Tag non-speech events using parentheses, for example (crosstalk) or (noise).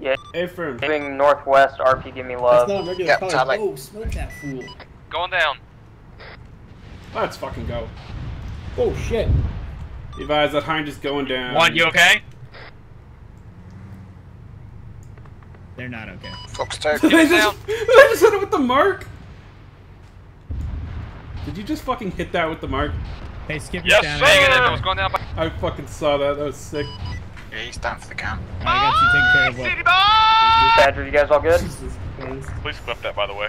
Yeah. Affirm. Moving northwest, RP, give me love. That's love. not regular Yep, color. Charlie. Oh, smoke that fool. Going down. Let's fucking go. Oh shit. Advise that hind is going down. One, you okay? They're not okay. Fox 2. Did I just, (laughs) did I just hit it with the mark? Did you just fucking hit that with the mark? Hey, skip Yes, it down. sir. Negative. It was going down by. I fucking saw that. That was sick. Yeah, he's down for the count. I have like... Dispatcher, you guys all good? Please clip that, by the way.